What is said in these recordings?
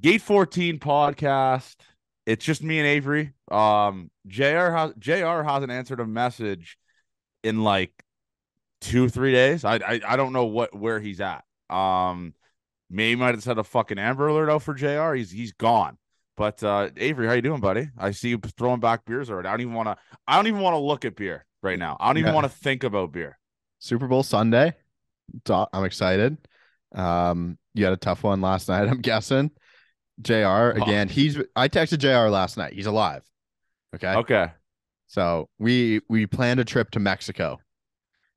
Gate 14 podcast. It's just me and Avery. Um, JR has JR hasn't answered a message in like two, three days. I I, I don't know what where he's at. Um, maybe might have set a fucking Amber Alert out for JR. He's he's gone. But uh Avery, how you doing, buddy? I see you throwing back beers already. I don't even want to. I don't even want to look at beer right now. I don't even Yeah. want to think about beer. Super Bowl Sunday. I'm excited. Um, you had a tough one last night, I'm guessing. JR again. He's I texted JR last night. He's alive. Okay. Okay. So we we planned a trip to Mexico.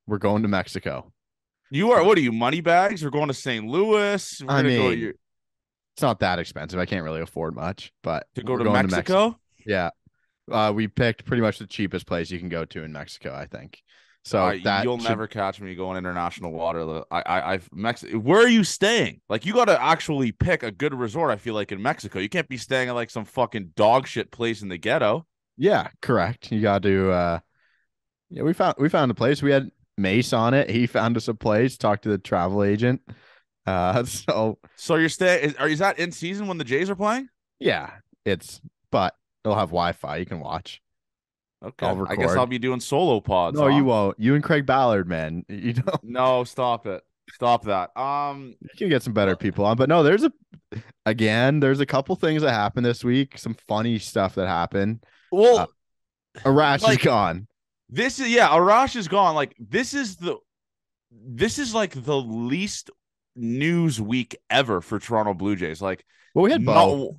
We're going to Mexico. You are what are you money bags? We're going to St. Louis. We're I gonna go mean, It's not that expensive. I can't really afford much, but to go we're to Mexico. Yeah. Uh, we picked pretty much the cheapest place you can go to in Mexico, I think. So that you'll should- never catch me going international water. I, I, I've Mex. Where are you staying? Like, you got to actually pick a good resort. I feel like in Mexico, you can't be staying at like some fucking dog shit place in the ghetto. Yeah, correct. You got to uh Yeah, we found we found a place. We had Mace on it. He found us a place, talked to the travel agent. Uh so So you're staying? Is, are is that in season when the Jays are playing? yeah, it's but they'll have Wi-Fi. You can watch. Okay, I'll I guess. I'll be doing solo pods. no, huh? you won't. You and Craig Ballard, man. You know No, stop it. Stop that. Um, you can get some better people on. But no, there's a again, there's a couple things that happened this week, some funny stuff that happened. well, Uh, Arash Like- is gone. This is yeah, Arash is gone. Like this is the this is like the least news week ever for Toronto Blue Jays. Like Well, we had no- Bo.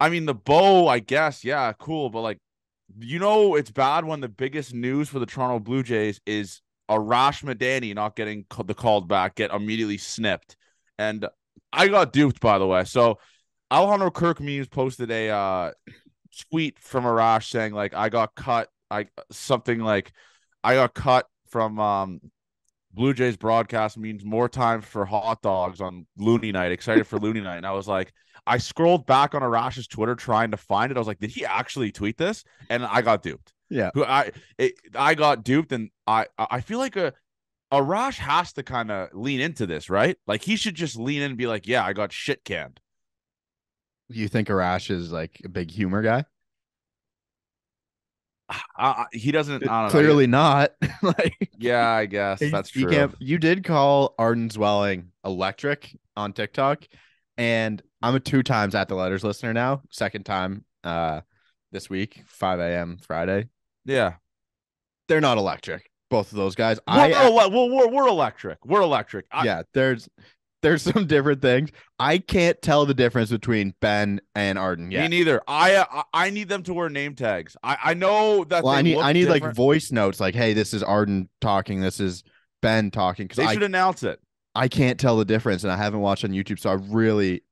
I mean the bow, I guess, yeah, cool, but like you know it's bad when the biggest news for the Toronto Blue Jays is Arash Madani not getting the called back, get immediately snipped. And I got duped by the way. So Alejandro Kirk memes posted a uh tweet from Arash saying like I got cut I something like I got cut from um Blue Jays broadcast means more time for hot dogs on Loonie Night. Excited for Loonie Night. And I was like, I scrolled back on Arash's Twitter trying to find it. I was like, did he actually tweet this? And I got duped. Yeah. Who I it, I got duped, and I I feel like a Arash has to kind of lean into this, right? Like he should just lean in and be like, yeah, I got shit canned. You think Arash is like a big humor guy? I- he doesn't. I don't know. Clearly not. like Yeah, I guess that's true. can't- you did call Arden Zwelling electric on TikTok, and I'm a two times at the letters listener now. Second time uh this week, 5 a.m. Friday. Yeah. They're not electric. Both of those guys. We're, I ele- well, we're, we're electric. We're electric. I, yeah, there's there's some different things. I can't tell the difference between Ben and Arden Me neither. I, I I need them to wear name tags. I I know that. Well, I need I need like voice notes like, hey, this is Arden talking, this is Ben talking. Because They I should announce it. I can't tell the difference, and I haven't watched on YouTube, so I really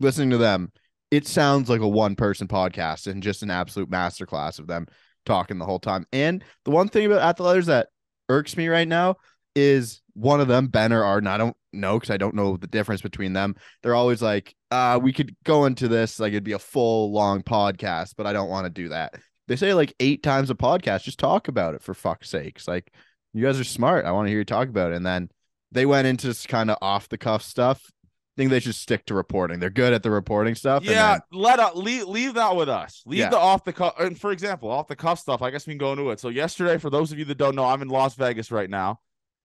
listening to them. It sounds like a one person podcast and just an absolute masterclass of them talking the whole time. And the one thing about at the letters that irks me right now is one of them, Ben or Arden. I don't know because I don't know the difference between them. They're always like, uh, we could go into this like it'd be a full long podcast, but I don't want to do that. They say like eight times a podcast, just talk about it for fuck's sakes. Like you guys are smart. I want to hear you talk about it. And then they went into kind of off the cuff stuff. I think they should stick to reporting. They're good at the reporting stuff. Yeah, then- let leave leave that with us. Leave Yeah. the off the cuff. And for example, off the cuff stuff. I guess we can go into it. So yesterday, for those of you that don't know, I'm in Las Vegas right now.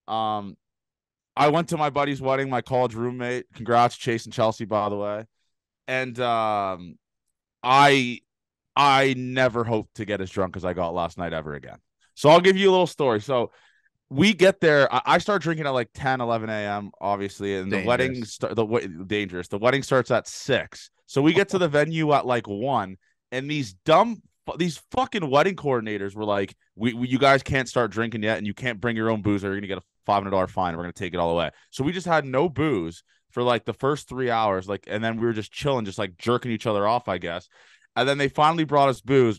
Um, I went to my buddy's wedding, my college roommate. Congrats, Chase and Chelsea, by the way. And um, I I never hope to get as drunk as I got last night ever again. So I'll give you a little story. So we get there. I, start drinking at like 10, 11 a.m. Obviously, and the wedding Dangerous. start the dangerous. The wedding starts at six. So we get to the venue at like one, and these dumb these fucking wedding coordinators were like, we, we you guys can't start drinking yet, and you can't bring your own booze, or you're gonna get a five hundred dollar fine. And we're gonna take it all away. So we just had no booze for like the first three hours, like, and then we were just chilling, just like jerking each other off, I guess. And then they finally brought us booze.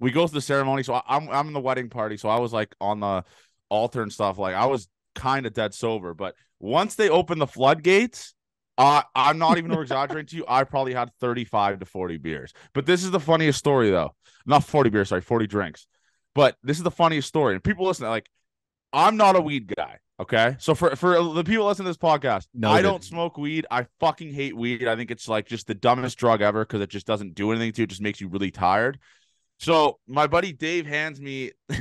We go to the ceremony, so I, I'm I'm in the wedding party, so I was like on the altar and stuff. Like I was kind of dead sober, but once they opened the floodgates, uh, I'm not even exaggerating to you. I probably had 35 to 40 beers. But this is the funniest story, though. Not 40 beers, sorry, 40 drinks. But this is the funniest story. And people listen, like, I'm not a weed guy. Okay. So for for the people listening to this podcast, No, I don't smoke weed. I fucking hate weed. I think it's like just the dumbest drug ever because it just doesn't do anything to you. It just makes you really tired. So my buddy Dave hands me.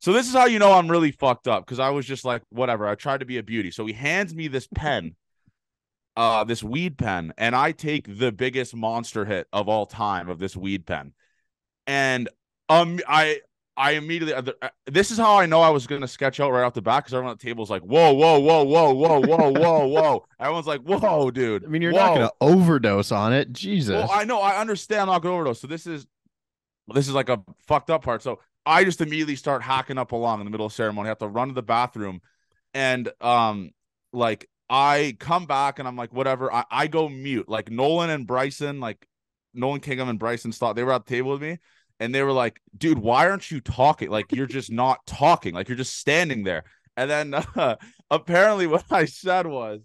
so this is how you know I'm really fucked up because I was just like, whatever. I tried to be a beauty. So he hands me this pen, uh, this weed pen, and I take the biggest monster hit of all time of this weed pen, and um, I I immediately uh, this is how I know I was gonna sketch out right off the bat because everyone at the table is like, whoa, whoa, whoa, whoa, whoa, whoa, whoa, whoa. Everyone's like, whoa, dude. I mean, you're whoa. not gonna overdose on it. Jesus. Well, I know, I understand. I'm not gonna overdose. So this is this is like a fucked up part. So I just immediately start hacking up along in the middle of ceremony. I have to run to the bathroom, and um, like I come back and I'm like, whatever. I, I go mute. Like Nolan and Bryson, like Nolan Kingham and Bryson thought they were at the table with me. And they were like, dude, why aren't you talking? Like, you're just not talking. Like, you're just standing there. And then uh, apparently, what I said was,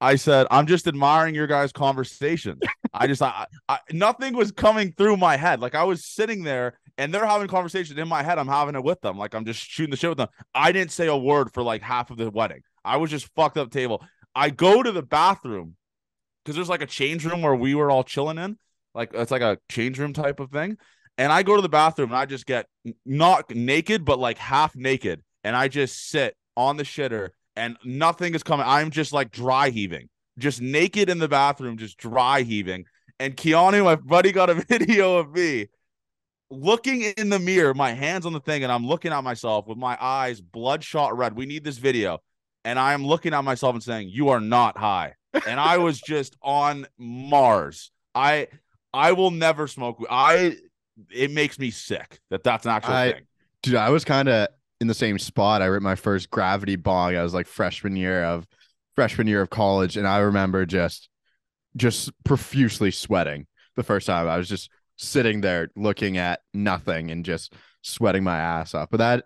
I said, I'm just admiring your guys' conversation. I just, I, I, nothing was coming through my head. Like, I was sitting there and they're having conversation in my head. I'm having it with them. Like, I'm just shooting the shit with them. I didn't say a word for like half of the wedding. I was just fucked up table. I go to the bathroom because there's like a change room where we were all chilling in. Like, it's like a change room type of thing. And I go to the bathroom and I just get not naked, but like half naked. And I just sit on the shitter and nothing is coming. I'm just like dry heaving, just naked in the bathroom, just dry heaving. And Keanu, my buddy, got a video of me looking in the mirror, my hands on the thing, and I'm looking at myself with my eyes bloodshot red. We need this video. And I am looking at myself and saying, You are not high. And I was just on Mars. I I will never smoke. I it makes me sick that that's an actual I- thing. Dude, I was kind of in the same spot. I ripped my first gravity bong. I was like freshman year of freshman year of college, and I remember just just profusely sweating the first time. I was just sitting there looking at nothing and just sweating my ass off. But that,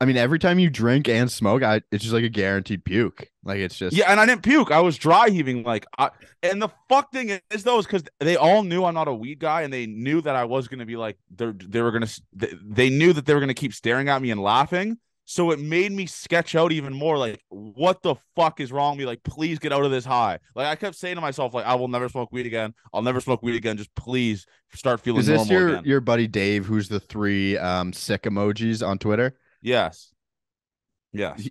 I mean, every time you drink and smoke, I it's just like a guaranteed puke. Like it's just Yeah, and I didn't puke. I was dry heaving. Like, I, and the fuck thing is though, is because they all knew I'm not a weed guy, and they knew that I was gonna be like, they they were gonna, they, they knew that they were gonna keep staring at me and laughing. So it made me sketch out even more. Like, what the fuck is wrong with me? Like, please get out of this high. Like, I kept saying to myself, like, I will never smoke weed again. I'll never smoke weed again. Just please start feeling Is this normal your again. your buddy Dave, who's the three um sick emojis on Twitter? Yes. Yes.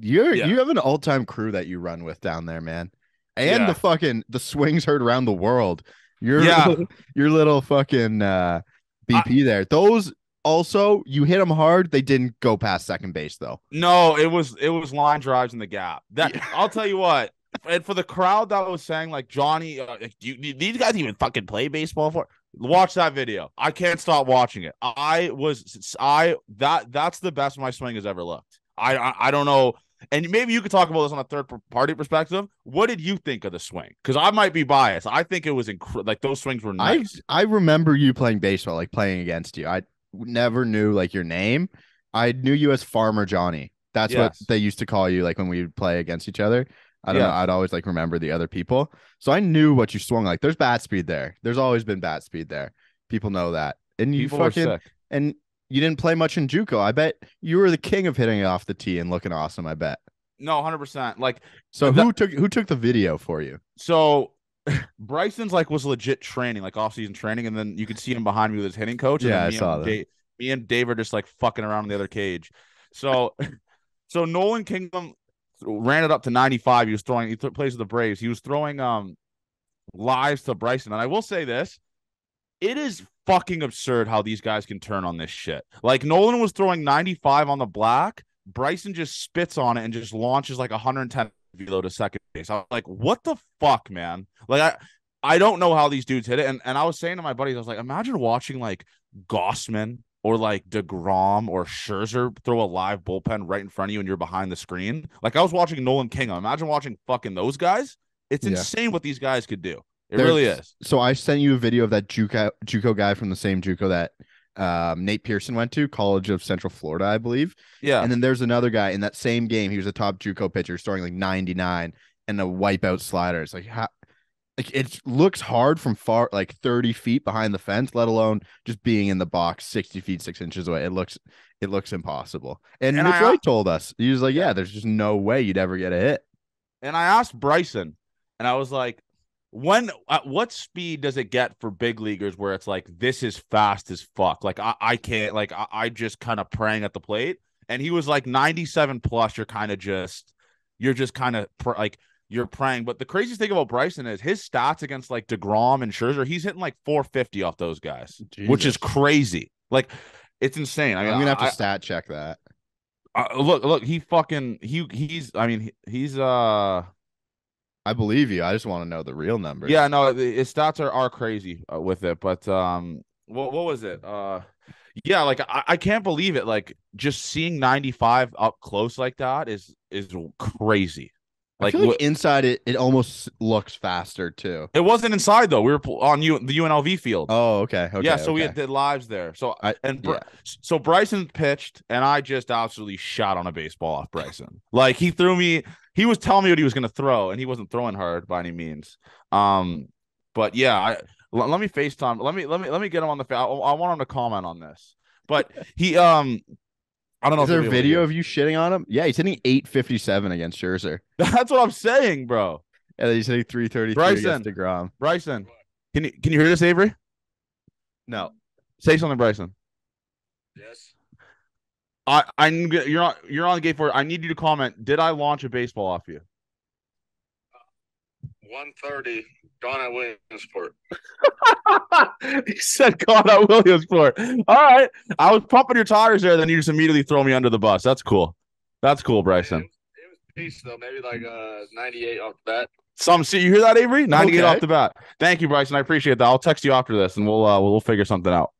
You're Yeah. you have an all time crew that you run with down there, man. And Yeah. the fucking the swings heard around the world. Your Yeah. your little fucking uh BP there. Those also you hit them hard. They didn't go past second base though. No, it was it was line drives in the gap. That I'll tell you what. And for the crowd that was saying like Johnny, uh, do you, these guys even fucking play baseball for? Watch that video. I can't stop watching it. I was I that that's the best my swing has ever looked. I I, I don't know. And maybe you could talk about this on a third party perspective. What did you think of the swing? Because I might be biased. I think it was. Like those swings were I nice. I remember you playing baseball, like playing against you. I never knew like your name. I knew you as Farmer Johnny. That's Yes. what they used to call you, like when we would play against each other. I don't know. I'd always like remember the other people. So I knew what you swung like. There's bat speed there. There's always been bat speed there. People know that. And you People fucking and you didn't play much in JUCO. I bet you were the king of hitting it off the tee and looking awesome. I bet. No, hundred percent. Like So who took who took the video for you? So Bryson's like was legit training, like off season training, and then you could see him behind me with his hitting coach. and Yeah, I me saw and that. Me and Dave are just like fucking around in the other cage. So, so Nolan Kingham ran it up to 95. He was throwing. He th- plays with the Braves. He was throwing um lives to Bryson, and I will say this: it is fucking absurd how these guys can turn on this shit. Like Nolan was throwing 95 on the black. Bryson just spits on it and just launches like 110 velo to second base. I was like, what the fuck, man? Like I I don't know how these dudes hit it. And and I was saying to my buddies, I was like, imagine watching like Gausman or like DeGrom or Scherzer throw a live bullpen right in front of you and you're behind the screen. Like I was watching Nolan King. Imagine watching fucking those guys. It's Yeah. insane what these guys could do. It There's- really is. So I sent you a video of that JUCO JUCO guy from the same JUCO that um, Nate Pearson went to, College of Central Florida, I believe. Yeah. And then there's another guy in that same game. He was a top JUCO pitcher, throwing like 99 and a wipeout slider. It's like how like it looks hard from far like 30 feet behind the fence let alone just being in the box 60 feet six inches away it looks it looks impossible and, And Mitch Wright told us he was like yeah there's just no way you'd ever get a hit And I asked Bryson, and I was like, when at what speed does it get for big leaguers where it's like this is fast as fuck? Like I, I can't like I, I just kind of praying at the plate. And he was like 97 plus, you're kind of just you're just kind of pr- like you're praying. But the craziest thing about Bryson is his stats against like DeGrom and Scherzer, he's hitting like 450 off those guys, which is crazy. Like it's insane. I mean, i'm gonna have to I- stat check that I- look, look, he fucking he he's I mean he, he's uh i believe you i just want to know the real numbers Yeah, no, his stats are are crazy uh, with it, but um, what what was it? Uh, yeah, like I, I can't believe it. Like just seeing 95 up close like that is is crazy. Like, like inside it it almost looks faster too it wasn't inside though. We were on you the UNLV field. oh okay okay yeah, so we okay. had did lives there. So I- and Br- yeah. so Bryson pitched, and I just absolutely shot on a baseball off Bryson. like he threw me. He was telling me what he was going to throw, and he wasn't throwing hard by any means. Um, but yeah, I l- let me Facetime. Let me let me let me get him on the. Fa- I, I want him to comment on this. But he um, I don't know. Is if there a be able to video of you shitting on him? Yeah, he's hitting 857 against Scherzer. That's what I'm saying, bro. Yeah, he's hitting 333 Bryson. against DeGrom. Bryson, can you can you hear this, Avery? No. Say something, Bryson. Yes. I I you're on you're on the gate for it. I need you to comment. Did I launch a baseball off you? Uh, 130, gone at Williamsport. he said God at Williamsport. All right. I was pumping your tires there, then you just immediately throw me under the bus. That's cool. That's cool, It Bryson. was, it was peace though, maybe like uh 98 off the bat. Some see you hear that, Avery? 98 Okay. off the bat. Thank you, Bryson. I appreciate that. I'll text you after this and we'll uh we'll, we'll figure something out.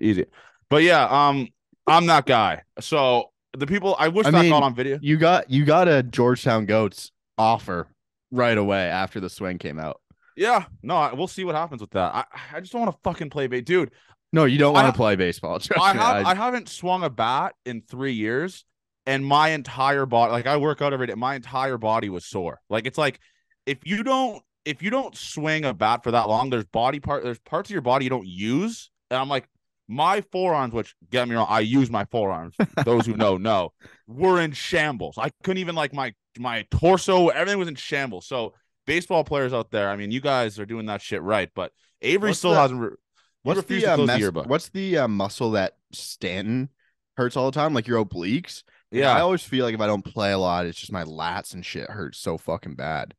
Easy. But yeah, um, I'm that guy. So the people I wish I that mean, got on video. You got you got a Georgetown Goats offer right away after the swing came out. Yeah, no, I- we'll see what happens with that. I I just don't want to fucking play bait, dude. No, you don't want to play baseball. I me, have I- I haven't swung a bat in three years, and my entire body, like I work out every day, my entire body was sore. Like it's like if you don't if you don't swing a bat for that long, there's body part there's parts of your body you don't use, and I'm like my forearms, which get me wrong, I use my forearms. Those who know know, were in shambles. I couldn't even like my my torso, everything was in shambles. So baseball players out there, I mean, you guys are doing that shit right, but Avery What's still the- hasn't. Re- what's the uh, mes- the what's the uh, muscle that Stanton hurts all the time? Like your obliques. Yeah. I always feel like if I don't play a lot, it's just my lats and shit hurts so fucking bad.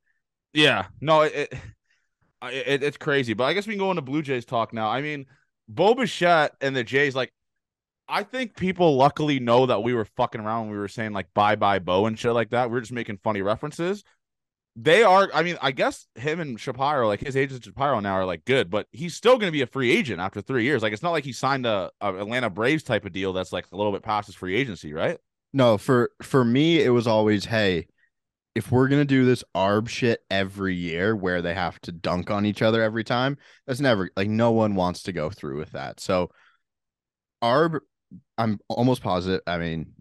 Yeah, no, it, it, it it's crazy. But I guess we can go into Blue Jays talk now. I mean, Bo Bichette and the Jays, like, I think people luckily know that we were fucking around we were saying like bye bye Bo and shit like that. We are just making funny references. They are, I mean, I guess him and Shapiro, like his agents Shapiro now are like good, but he's still going to be a free agent after three years. Like, it's not like he signed a, a Atlanta Braves type of deal that's like a little bit past his free agency, right? No, for for me, it was always, hey, if we're gonna do this arb shit every year where they have to dunk on each other every time, that's never like no one wants to go through with that. So arb, I'm almost positive. I mean,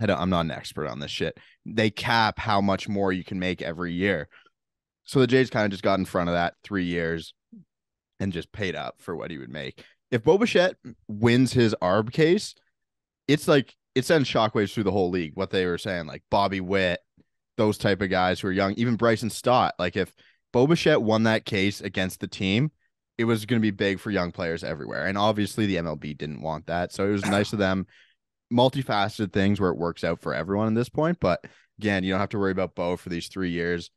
I don't, I'm not an expert on this shit. They cap how much more you can make every year. So the Jays kind of just got in front of that three years and just paid up for what he would make. If Bo Bichette wins his arb case, it's like it sends shockwaves through the whole league. What they were saying, like Bobby Witt, those type of guys who are young, even Bryson Stott. Like if Bo Bichette won that case against the team, it was going to be big for young players everywhere. And obviously the MLB didn't want that, so it was nice of them. Multifaceted things where it works out for everyone at this point. But again, you don't have to worry about Bo for these three years,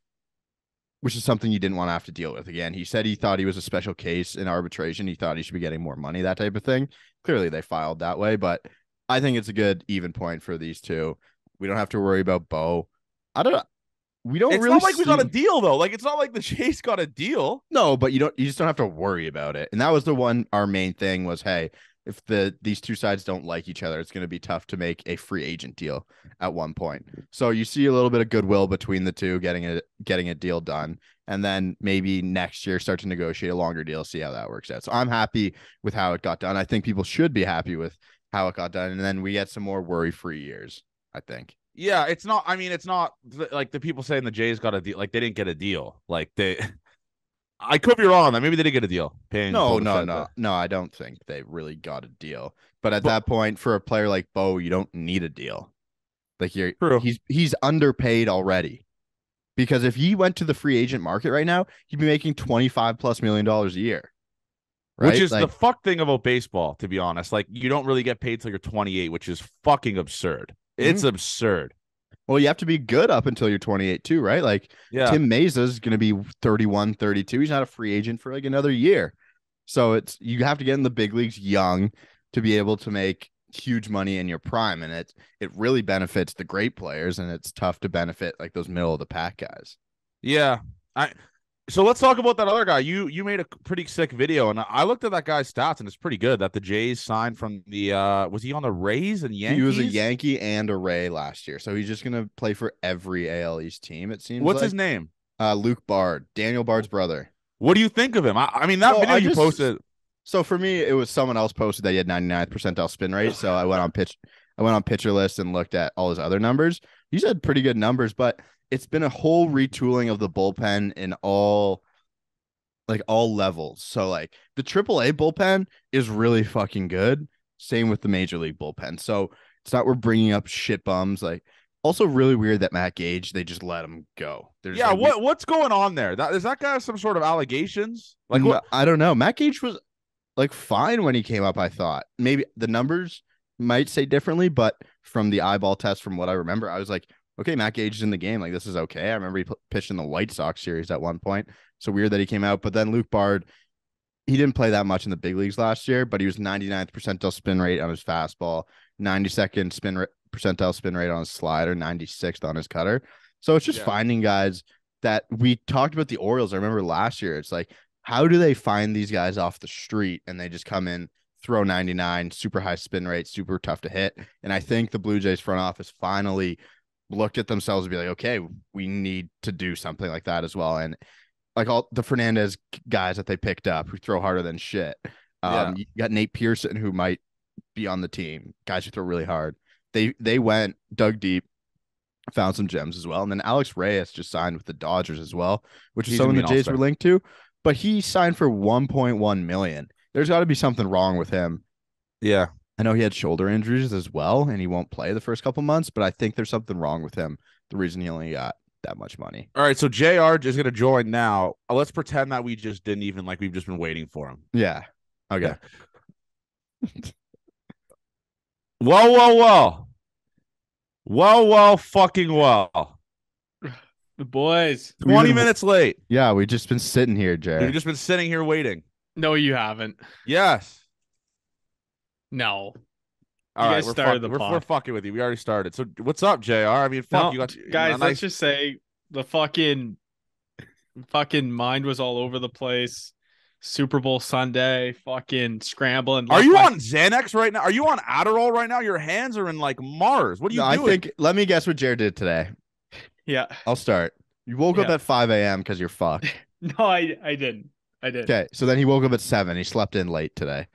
which is something you didn't want to have to deal with. Again, he said he thought he was a special case in arbitration. He thought he should be getting more money, that type of thing. Clearly, they filed that way, but I think it's a good even point for these two. We don't have to worry about Bo. I don't. Know. We don't It's really not like we got a deal though. Like it's not like the Chase got a deal. no, but you don't. You just don't have to worry about it. And that was the one. Our main thing was, hey, if the these two sides don't like each other, it's going to be tough to make a free agent deal at one point. So you see a little bit of goodwill between the two, getting a getting a deal done, and then maybe next year start to negotiate a longer deal, see how that works out. So I'm happy with how it got done. I think people should be happy with how it got done, and then we get some more worry free years. I think. Yeah, it's not. I mean, it's not like the people saying the Jays got a deal. Like they didn't get a deal. Like they. I could be wrong that. Maybe they did get a deal. Paying No, no, no, no. I don't think they really got a deal. But at But- that point, for a player like Bo, you don't need a deal. Like you're True. he's he's underpaid already. Because if he went to the free agent market right now, he'd be making twenty five plus million dollars a year. Right? Which is like, the fuck thing about baseball, to be honest. Like you don't really get paid till you're 28, which is fucking absurd. It's Mm-hmm. absurd. well, you have to be good up until you're 28 too, right? Like Yeah. Tim is going to be 31, 32. He's not a free agent for like another year. So it's you have to get in the big leagues young to be able to make huge money in your prime and it it really benefits the great players and it's tough to benefit like those middle of the pack guys. Yeah. I so let's talk about that other guy. You you made a pretty sick video, and I looked at that guy's stats, and it's pretty good. That the Jays signed from the uh was he on the Rays and Yankees? He was a Yankee and a Ray last year. So he's just going to play for every AL East team it seems What's like. his name? Uh Luke Bard, Daniel Bard's brother. What do you think of him? I, I mean, that Well, video you posted. So for me, it was someone else posted that he had 99th percentile spin rate. So I went on pitch, I went on pitcher list and looked at all his other numbers. He's had pretty good numbers, but it's been a whole retooling of the bullpen in all like all levels. So like the AAA bullpen is really fucking good. Same with the major league bullpen. So it's not we're bringing up shit bums. Like also really weird that Matt Gage they just let him go. There's Yeah, like, what what's going on there? That is that guy some sort of allegations? Like No, what? I don't know. Matt Gage was like fine when he came up. I thought maybe the numbers might say differently, but from the eyeball test, from what I remember, I was like, okay, Matt Gage is in the game. Like this is okay. I remember he p- pitched in the White Sox series at one point. So weird that he came out. But then Luke Bard, he didn't play that much in the big leagues last year, but he was 99th percentile spin rate on his fastball, 92nd spin rate, percentile spin rate on his slider, 96th on his cutter. So it's just Yeah. finding guys that we talked about the Orioles. I remember last year. It's like, how do they find these guys off the street and they just come in, throw 99, super high spin rate, super tough to hit? And I think the Blue Jays front office finally looked at themselves and be like, okay, we need to do something like that as well. And like all the Fernandez guys that they picked up who throw harder than shit. Yeah. Um, you got Nate Pearson who might be on the team, guys who throw really hard. They they went dug deep, found some gems as well, and then Alex Reyes just signed with the Dodgers as well, which is He's gonna someone the Jays were linked to. But he signed for 1.1 million. There's got to be something wrong with him. Yeah. I know he had shoulder injuries as well, and he won't play the first couple months. But I think there's something wrong with him. The reason he only got that much money. All right. So Jr. is gonna join now. Uh, Let's pretend that we just didn't even like we've just been waiting for him. Yeah. Okay. Whoa, whoa, whoa. Whoa, whoa, fucking whoa. The boys. 20 been- minutes late. Yeah, we've just been sitting here, Jared. We've just been sitting here waiting. No, you haven't. Yes. No. All right, guys we're, started fuck- the we're, we're fucking with you. We already started. So what's up, Jr? I mean, fuck No, you got guys, a let's just say the fucking fucking mind was all over the place. Super Bowl Sunday, fucking scrambling. Are you my- on Xanax right now? Are you on Adderall right now? Your hands are in like Mars. What are you No, I think. Let me guess what Jared did today. Yeah. I'll start. You woke up at 5 a.m. because you're fucked. No, I I didn't. I didn't. Okay, so then he woke up at seven. He slept in late today.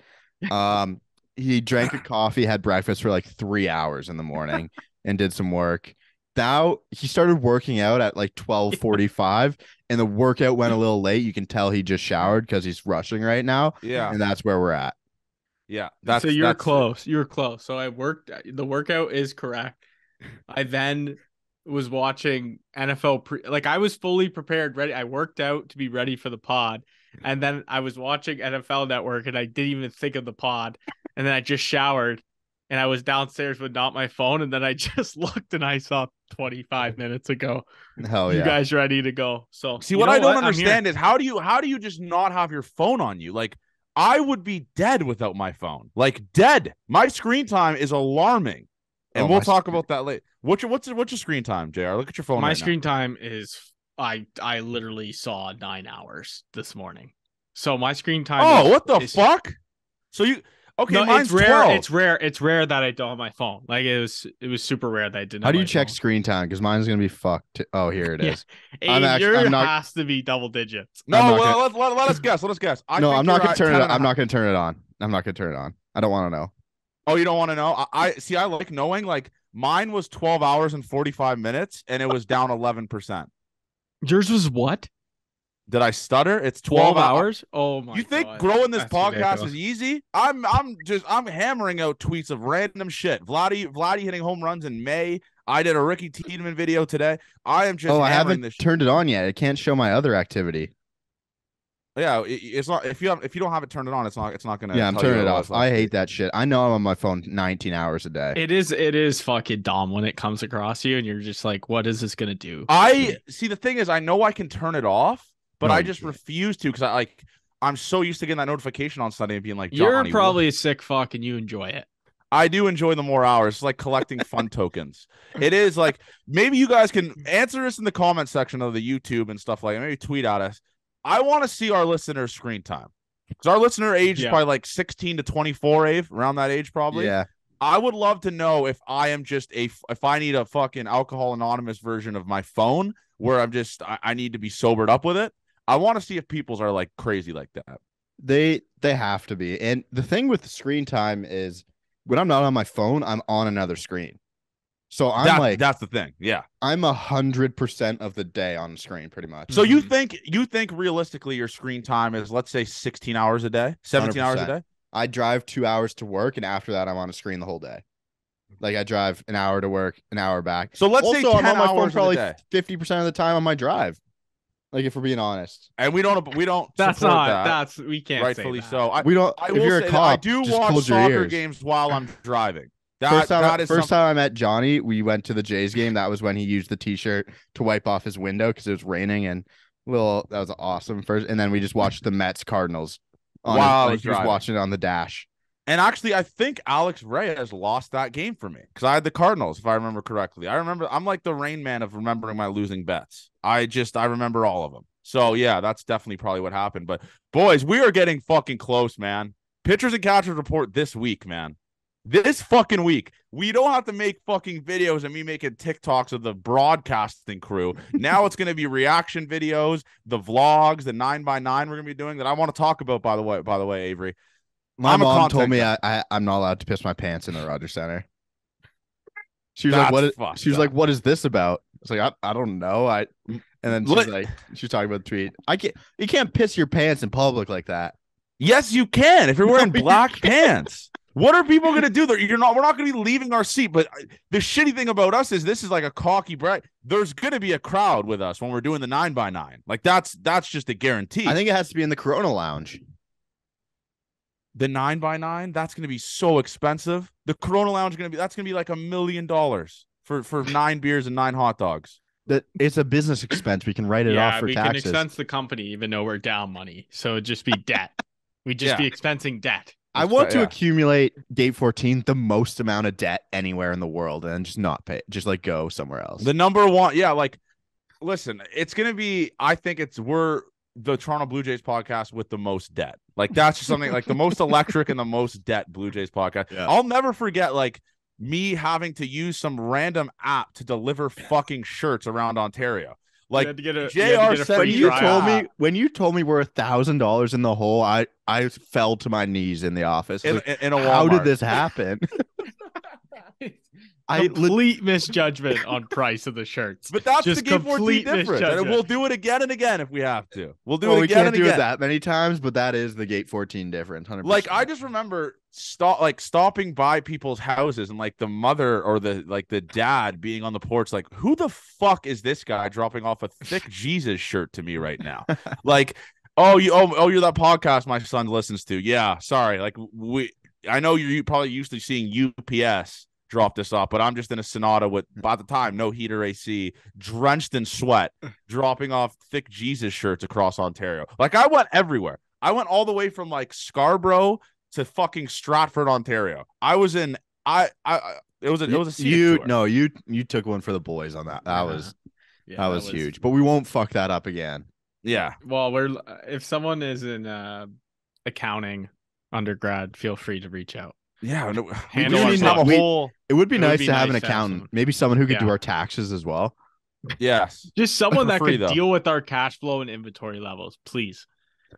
Um, he drank a coffee, had breakfast for like three hours in the morning, and did some work. Now he started working out at like twelve forty five, and the workout went a little late. You can tell he just showered because he's rushing right now, yeah, and that's where we're at. yeah. That's so you're that's- close. You're close. So I worked. The workout is correct. I then was watching NFL pre. Like I was fully prepared, ready. I worked out to be ready for the pod, and then I was watching NFL Network, and I didn't even think of the pod. And then I just showered, and I was downstairs with not my phone, and then I just looked, and I saw 25 minutes ago. Hell yeah. you guys ready to go? So See, what I don't I'm understand is how do you how do you just not have your phone on you? Like I would be dead without my phone. Like dead. My screen time is alarming. And Oh, we'll talk screen- about that later. What's your what's your, what's your screen time, JR? Look at your phone. my right now. screen time is I I literally saw nine hours this morning. So my screen time. Oh, is- what the is- fuck? So you okay? no, mine's it's rare. 12. It's rare. It's rare that I don't have my phone. Like it was. It was super rare that I didn't. How have do you my check phone. screen time? Because mine's gonna be fucked. Oh, here it is. Yeah. is. Hey, I'm actu- yours I'm not- has to be double digits. no. Well, gonna- let, let, let us guess. Let us guess. I no, I'm not gonna turn it. and On. a I'm not gonna turn it on. I'm not gonna turn it on. I don't want to know. Oh, you don't want to know? I, I see. I like knowing. Like Mine was 12 hours and 45 minutes, and it was down 11%. Yours was what? Did I stutter? It's 12, 12 hou- hours? Oh my You think God. growing this That's podcast ridiculous. is easy? I'm I'm just I'm hammering out tweets of random shit. Vladdy Vladdy hitting home runs in May. I did a Ricky Tiedemann video today. I am just oh, I haven't this. shit. turned it on yet. It can't show my other activity. Yeah, it- it's not if you have if you don't have it turned on, it's not it's not gonna. Yeah, I'm turning it off. I hate that shit. I know I'm on my phone 19 hours a day. It is it is fucking dumb when it comes across you and you're just like, what is this gonna do? I see. The thing is, I know I can turn it off, but No, I just can't. refuse to because I like I'm so used to getting that notification on Sunday and being like, You're probably a sick fuck and you enjoy it. I do enjoy the more hours. It's like collecting fun tokens. It is like maybe you guys can answer us in the comment section of the YouTube and stuff like that. Maybe tweet at us. I want to see our listeners' screen time. Because our listener age is probably like 16 to 24, Ave, around that age, probably. Yeah. I would love to know if I am just a if I need a fucking alcohol anonymous version of my phone where I'm just I, I need to be sobered up with it. I want to see if people's are like crazy like that. They they have to be. And the thing with the screen time is when I'm not on my phone, I'm on another screen. So I'm That- like that's the thing. Yeah. I'm a hundred percent of the day on screen, pretty much. So you Mhm. think you think realistically your screen time is let's say 16 hours a day, 17 hours a day? I drive two hours to work, and after that, I'm on a screen the whole day. Like I drive an hour to work, an hour back. So let's say 10 I'm on my phone hours in probably fifty percent of the time on my drive. Like if we're being honest, And we don't we don't That's not that, that's we can't rightfully say that. so. I, we don't. I if you're a cop, I do just watch soccer ears. games while I'm driving. That, First time, first something- time I met Johnny, we went to the Jays game. That was when he used the T-shirt to wipe off his window because it was raining and little. That was awesome. First, and then we just watched the Mets Cardinals. On While I like, was he was watching it on the dash. And actually, I think Alex Reyes lost that game for me because I had the Cardinals, if I remember correctly. I remember I'm like the rain man of remembering my losing bets. I just I remember all of them. So yeah, that's definitely probably what happened. But boys, we are getting fucking close, man. Pitchers and catchers report this week, man. This fucking week. We don't have to make fucking videos and me making TikToks of the broadcasting crew. Now it's gonna be reaction videos, the vlogs, the nine by nine we're gonna be doing that I want to talk about, by the way, by the way, Avery. My I'm mom told me. I, I I'm not allowed to piss my pants in the Rogers Center. She was That's like, "What?" is- fucked She was like, "What is this about?" I was like, "I, I don't know." I and then she's Lit- like, she's talking about the tweet. I can't. You can't piss your pants in public like that. Yes, you can if you're No, wearing you black pants. What are people going to do? They're, you're not. We're not going to be leaving our seat. But uh, the shitty thing about us is this is like a cocky brag. There's going to be a crowd with us when we're doing the nine by nine. Like that's that's just a guarantee. I think it has to be in the Corona Lounge. the nine by nine that's going to be so expensive. The Corona Lounge is going to be that's going to be like a million dollars for for nine beers and nine hot dogs. That it's a business expense. We can write it yeah, off for we taxes. can expense the company even though we're down money. So it'd just be debt. We'd just Yeah. be expensing debt. I want right, to yeah. accumulate Gate 14 the most amount of debt anywhere in the world and just not pay, just like go somewhere else. The number one, yeah, like listen, it's gonna be, I think it's we're the Toronto Blue Jays podcast with the most debt. Like that's just something like the most electric and the most debt Blue Jays podcast. Yeah. I'll never forget like me having to use some random app to deliver fucking shirts around Ontario. Like had to get a, JR you had to get a said when you told me when you told me we're a thousand dollars in the hole, I I fell to my knees in the office. in, Like, in, a how did this happen? I complete misjudgment on price of the shirts. But that's Just the Gate 14 complete difference. And we'll do it again and again if we have to. We'll do well, it we can't do again. it that many times, but that is the Gate 14 difference. 100%. like I just remember stop like stopping by people's houses and like the mother or the like the dad being on the porch like who the fuck is this guy dropping off a thick Jesus shirt to me right now? Like oh you oh, oh you're that podcast my son listens to. Yeah sorry like we I know you're probably used to seeing UPS drop this off but I'm just in a Sonata with mm. by the time no heater AC drenched in sweat dropping off thick Jesus shirts across Ontario. Like I went everywhere. I went all the way from like Scarborough to fucking Stratford, Ontario. I was in I I, I it was a it was a you tour. no you you took one for the boys on that. That Yeah. was Yeah, that was huge. But we won't fuck that up again. yeah Well, we're if someone is in uh, accounting undergrad, feel free to reach out. yeah no, we Handle do need have a stuff. We- whole It would be It would nice be to have nice an to accountant, someone. maybe someone who could do our taxes as well. yes Just someone that free, could though. deal with our cash flow and inventory levels, please.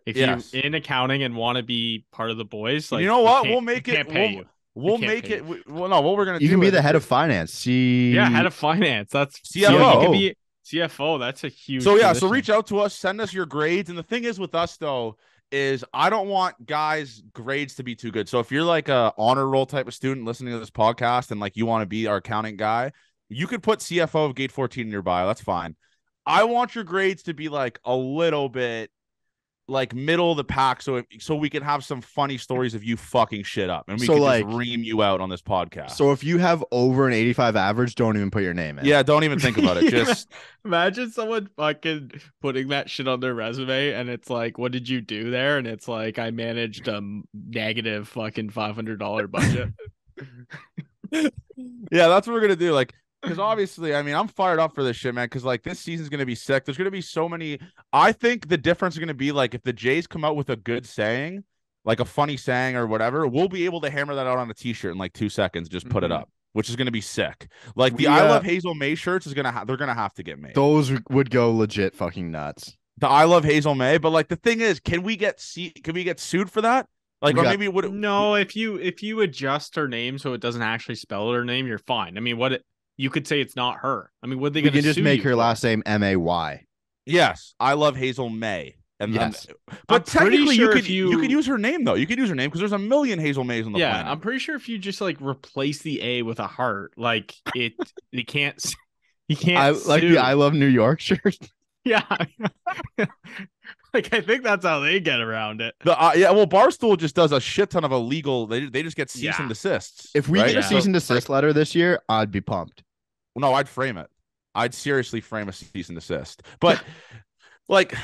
If Yes. you're in accounting and want to be part of the boys, like you know what we'll make it pay we'll, you. We'll make pay it. We, well, no, what we're gonna You do can be is the head of finance. See, Yeah, head of finance. That's CFO. Yeah, you could be CFO. That's a huge. So yeah, so reach out to us, send us your grades. And the thing is with us though, is I don't want guys' grades to be too good. So if you're like a honor roll type of student listening to this podcast and like you want to be our accounting guy, you could put CFO of Gate 14 in your bio. That's fine. I want your grades to be like a little bit like middle of the pack so it, so we can have some funny stories of you fucking shit up and we So, can like- just ream you out on this podcast. So if you have over an 85 average, don't even put your name in. yeah, don't even think about it. Just Imagine someone fucking putting that shit on their resume and it's like, what did you do there? And it's like, I managed a negative fucking $500 budget. yeah, that's what we're gonna do. Like, because obviously, I mean, I'm fired up for this shit, man. Because like this season's gonna be sick. There's gonna be so many. I think the difference is gonna be like if the Jays come out with a good saying, like a funny saying or whatever, we'll be able to hammer that out on a T-shirt in like two seconds. Just put it Mhm. up, which is gonna be sick. Like the We, I uh, love Hazel May shirts is gonna ha- they're gonna have to get made. Those would go legit fucking nuts. The I love Hazel May, but like the thing is, can we get see? Can we get sued for that? Like, We or got- maybe would no, if you if you adjust her name so it doesn't actually spell her name, you're fine. I mean, what it, you could say it's not her. I mean, what they We gonna can just make you her for? last name M A Y. Yes, I love Hazel May. And then, Yes. but I'm technically, sure you could you... you- could use her name though. You could use her name because there's a million Hazel Mays on the Yeah, planet. I'm pretty sure if you just like replace the A with a heart, like it, you can't, you can't. I like the I love New York shirt. Yeah. like I think that's how they get around it. The, uh, yeah, well, Barstool just does a shit ton of illegal. They they just get cease Yeah. and desists. If we right? get a Yeah. cease and desist letter this year, I'd be pumped. No, I'd frame it. I'd seriously frame a cease and desist. But like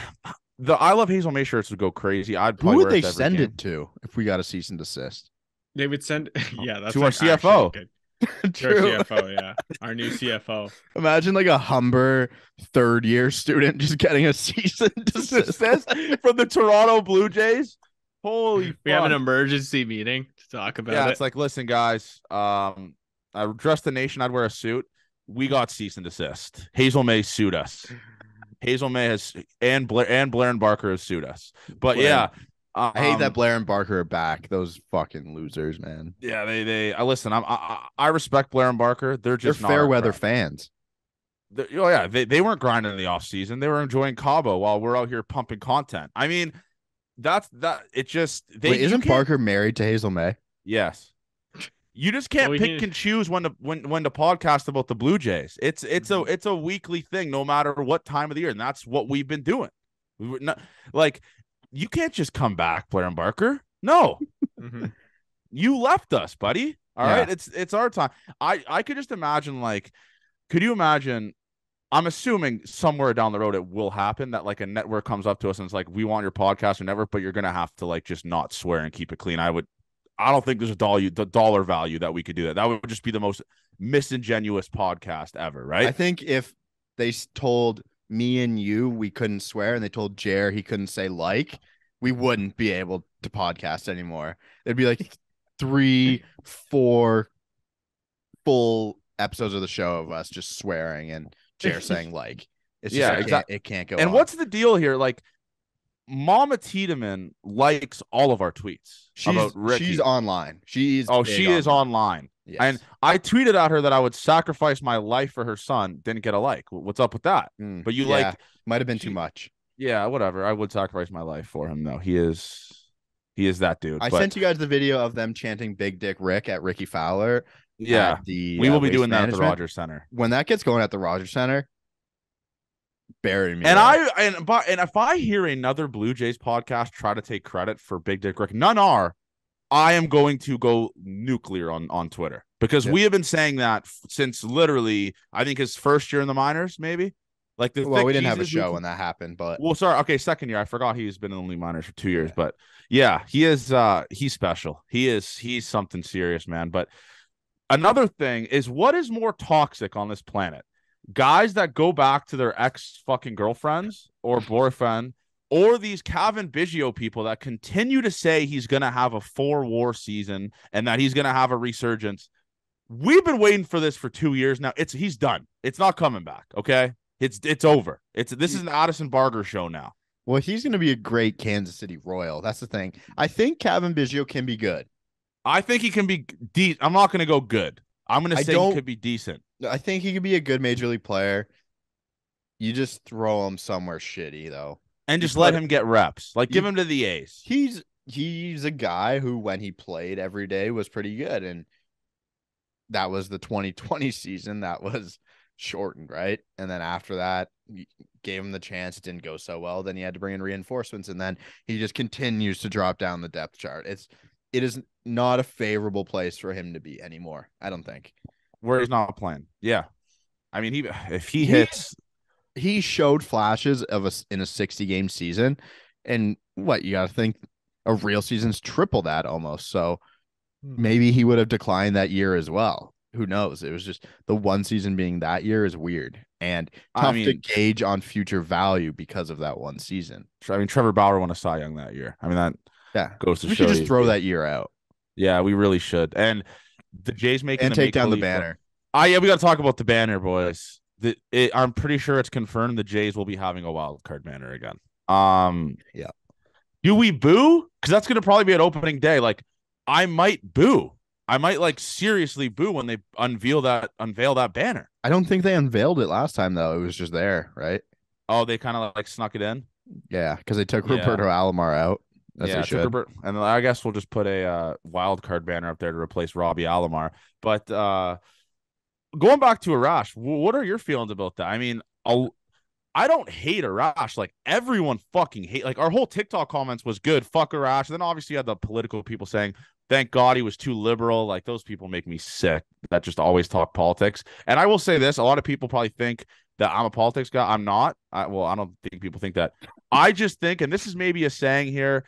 the I love Hazel May shirts would go crazy. I'd Who probably would wear they it to send game. it to if we got a cease and desist? They would send yeah, that's To our like, actually CFO. good. To our CFO, yeah. Our new CFO. Imagine like a Humber third year student just getting a cease and desist. Desist from the Toronto Blue Jays. Holy, We have an emergency meeting to talk about yeah, it. it's like, listen, guys. Um, I dress the nation. I'd wear a suit. We got cease and desist. Hazel Mae sued us. Hazel Mae has and Blair and Blair and Barker has sued us. But Blair. yeah, I hate um, that Blair and Barker are back. Those fucking losers, man. Yeah, they they. I listen. I'm, I I respect Blair and Barker. They're just They're fair weather crowd. fans. They're- oh yeah, they, they weren't grinding in the off season. They were enjoying Cabo while we're out here pumping content. I mean, that's that. It just they Wait, isn't Barker married to Hazel Mae? Yes. You just can't Well, we pick can- and choose when to when when to podcast about the Blue Jays. It's it's Mm-hmm. a it's a weekly thing, no matter what time of the year, and that's what we've been doing. We were not like you can't just come back, Blair and Barker. No, Mhm. you left us, buddy. All Yeah. right, it's it's our time. I I could just imagine like, could you imagine? I'm assuming somewhere down the road it will happen that like a network comes up to us and it's like, we want your podcast or network, but you're gonna have to like just not swear and keep it clean. I would. I don't think there's a dollar the dollar value that we could do that. That would just be the most misingenuous podcast ever, right? I think if they told me and you we couldn't swear and they told Jer he couldn't say like, we wouldn't be able to podcast anymore. It'd be like three, four full episodes of the show of us just swearing and Jer saying like. It's just, Yeah, it can't- It can't go. and on. what's the deal here? Like, Mama Tiedemann likes all of our tweets she's she's online. She's oh, she is online. Yes. And I tweeted at her that I would sacrifice my life for her son. Didn't get a like. What's up with that? Mm, But you yeah, like, might have been she- too much. yeah, whatever. I would sacrifice my life for him, though. He is, he is that dude. I but sent you guys the video of them chanting "Big Dick Rick" at Rickie Fowler. yeah, the we uh, will be Waste doing that at the. Rogers Center. When that gets going at the Rogers Center, bury me. And there. I and but and if I hear another Blue Jays podcast try to take credit for Big Dick Rick, none are. I am going to go nuclear on on Twitter because Yeah. we have been saying that f- since literally I think his first year in the minors, maybe. Like the well, we didn't have a show when that happened, but Well, sorry. Okay, second year. I forgot he's been in the league minors for two years, but yeah, he is. Uh, he's special. He is. He's something serious, man. But another thing is, what is more toxic on this planet? Guys that go back to their ex fucking girlfriends or boyfriend, or these Cavan Biggio people that continue to say he's gonna have a four war season and that he's gonna have a resurgence. We've been waiting for this for two years now. It's he's done. It's not coming back. Okay. It's it's over. It's this is an Addison Barger show now. well, he's going to be a great Kansas City Royal. That's the thing. I think Cavan Biggio can be good. I think he can be de- I'm not going to go good. I'm going to say he could be decent. I think he could be a good major league player. You just throw him somewhere shitty though. And You just let put- him get reps. Like give him to the A's. He's he's a guy who when he played every day was pretty good and that was the 2020 season that was shortened, right? And then after that, gave him the chance, it didn't go so well, then he had to bring in reinforcements and then he just continues to drop down the depth chart. It's it is not a favorable place for him to be anymore. I don't think. Where he's not playing. Yeah. I mean, he if he He- hits he showed flashes of us in a 60 game season and what you got to think a real season's triple that almost so hmm. maybe he would have declined that year as well who knows it was just the one season being that year is weird and I tough to gauge on future value because of that one season I mean Trevor Bauer won a Cy Young that year. I mean that yeah goes to we show should just you- throw that year out Yeah, we really should. And the Jays making and take down the banner Ah, yeah, we got to talk about the banner, boys. The, it, I'm pretty sure it's confirmed the Jays will be having a wild card banner again. Um, Yeah. Do we boo? Because that's gonna probably be an opening day. Like, I might boo. I might like seriously boo when they unveil that unveil that banner. i don't think they unveiled it last time though it was just there right Oh, they kind of like snuck it in. yeah because they took Yeah. roberto alomar out as yeah, should and I guess we'll just put a uh, wild card banner up there to replace Robbie Alomar. But uh, going back to Arash, what are your feelings about that? I mean, I'll, I don't hate Arash. Like everyone fucking hate. Like our whole TikTok comments was good. Fuck Arash. And then obviously you had the political people saying, "Thank God he was too liberal." Like those people make me sick. That just always talk politics. And I will say this: a lot of people probably think that I'm a politics guy. I'm not. I, well, I don't think people think that. I just think, and this is maybe a saying here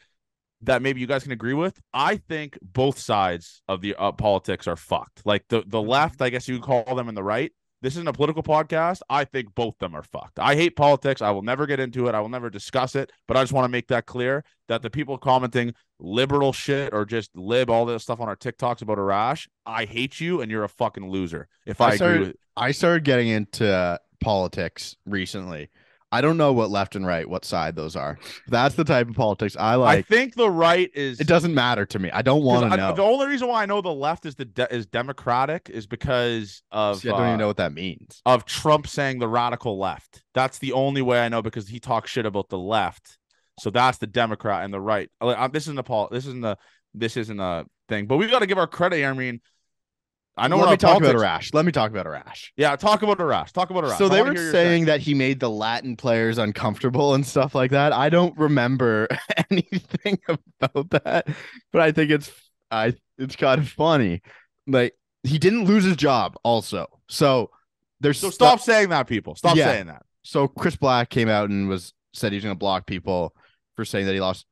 that maybe you guys can agree with. I think both sides of the uh, politics are fucked. Like the the left, I guess you call them, and the right. This isn't a political podcast. I think both them are fucked. I hate politics. I will never get into it. I will never discuss it. But I just want to make that clear that the people commenting liberal shit or just lib all this stuff on our TikToks about Arash, I hate you and you're a fucking loser. If I I, agree started- with I started getting into uh, politics recently. I don't know what left and right, what side those are. That's the type of politics I like. I think the right is it doesn't matter to me. I don't want to I- know. The only reason why I know the left is the de- is democratic is because of See, I don't uh, even know what that means. of Trump saying the radical left. That's the only way I know because he talks shit about the left. So that's the Democrat and the right. Uh, uh, This isn't a Paul. This isn't a. This isn't a thing. But we got to give our credit. I mean, I know Let we're me talk politics. about Arash. Let me talk about Arash. Yeah, talk about Arash. Talk about Arash. So I they were saying that he made the Latin players uncomfortable and stuff like that. I don't remember anything about that, but I think it's I it's kind of funny. Like he didn't lose his job also. So there's So stop saying that, people. Stop Yeah. saying that. so Chris Black came out and was said he's going to block people for saying that he lost.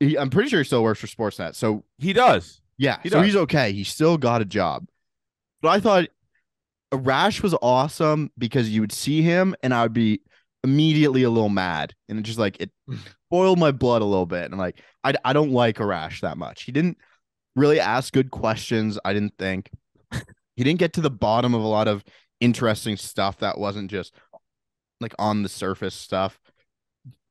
He, I'm pretty sure he still works for Sportsnet. So He does. yeah, He so does. he's okay. He still got a job. But I thought Arash was awesome because you would see him and I would be immediately a little mad and it just like it boiled my blood a little bit. And like I I don't like Arash that much. He didn't really ask good questions. I didn't think he didn't get to the bottom of a lot of interesting stuff that wasn't just like on the surface stuff.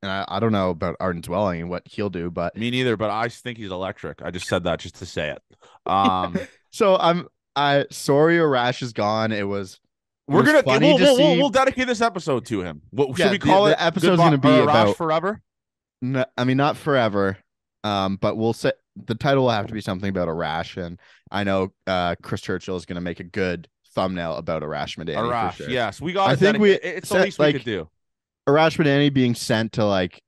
And I, I don't know about Arden Zwelling and what he'll do, but Me neither. But I think he's electric. I just said that just to say it. Um, So I'm I sorry Arash is gone. It was it we're was gonna we'll, to we'll, we'll, we'll dedicate this episode to him. What, should Yeah, we the- call the it? episode's Goodbye- gonna be Arash about- forever. no, I mean not forever. Um, but we'll say the title will have to be something about Arash, and I know uh Chris Churchill is gonna make a good thumbnail about Arash Madani. for Arash. sure. Yes, we got. I think we It's the said, least we like, could do. Arash Madani being sent to like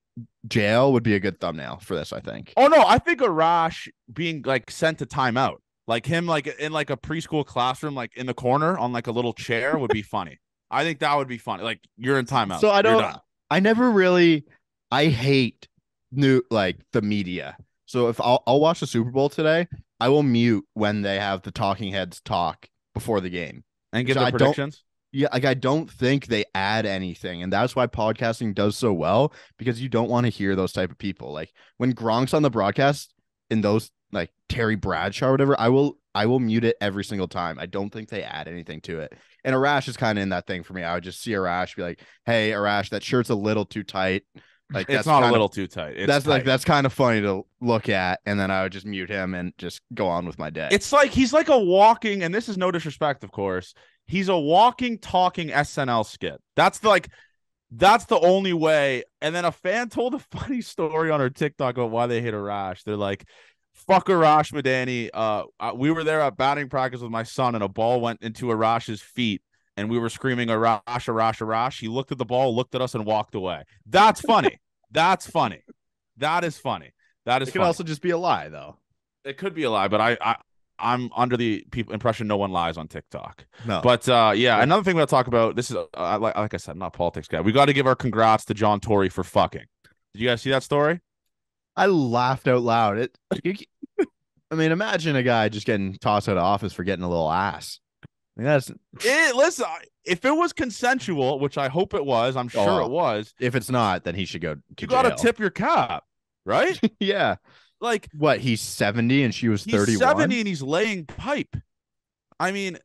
jail would be a good thumbnail for this, I think. Oh no, I think Arash being like sent to timeout, like him, like in like a preschool classroom, like in the corner on like a little chair, would be funny. I think that would be funny. Like you're in timeout. So I don't. I never really I hate new like the media. So if I'll I'll watch the Super Bowl today, I will mute when they have the talking heads talk before the game. and give so the I don't- predictions. Yeah, like I don't think they add anything, and that's why podcasting does so well because you don't want to hear those type of people. Like when Gronk's on the broadcast in those like Terry Bradshaw or whatever, I will I will mute it every single time. I don't think they add anything to it. And Arash is kind of in that thing for me. I would just see Arash be like, "Hey, Arash, that shirt's a little too tight. Like it's that's not a little too tight. It's that's like that's kind of funny to look at, and then I would just mute him and just go on with my day. It's like he's like a walking, and this is no disrespect, of course. He's a walking, talking SNL skit. That's the, like, that's the only way. And then a fan told a funny story on her TikTok about why they hate Arash. They're like, "Fuck Arash Madani." Uh, we were there at batting practice with my son, and a ball went into Arash's feet, and we were screaming Arash, Arash, Arash. He looked at the ball, looked at us, and walked away. That's funny. that's funny. That is funny. That is it could funny. also just be a lie, though. It could be a lie, but I, I I'm under the people impression no one lies on TikTok. No, But uh, yeah, another thing we'll talk about. This is uh, like like I said, I'm not a politics guy. We got to give our congrats to John Tory for fucking. Did you guys see that story? I laughed out loud. It. I mean, imagine a guy just getting tossed out of office for getting a little ass. I mean, that's It, listen, if it was consensual, which I hope it was, I'm sure Oh, it was. if it's not, then he should go. You got to tip your cap, right? yeah. like What? He's seventy and she was he's thirty-one. 70 and he's laying pipe. I mean,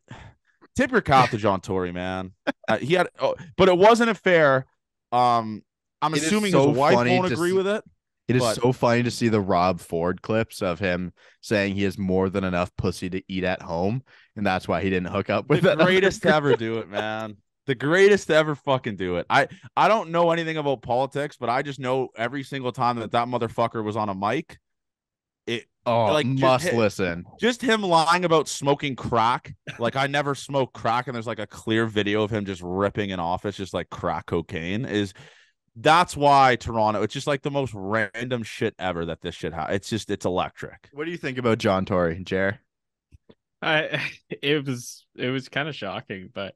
tip your cap to John Tory, man. Uh, he had, oh, but it wasn't a fair. Um, I'm It assuming so his wife won't agree see- with it. It is But- so funny to see the Rob Ford clips of him saying he has more than enough pussy to eat at home, and that's why he didn't hook up with the greatest to ever do it, man. The greatest to ever fucking do it. I I don't know anything about politics, but I just know every single time that that motherfucker was on a mic, it Oh, like, must hit- listen. just him lying about smoking crack. Like I never smoked crack, and there's like a clear video of him just ripping in office, just like crack cocaine. Is that's why Toronto? It's just like the most random shit ever that this shit. Ha- it's just it's electric. What do you think about John Tory, Jer? I it was it was kind of shocking, but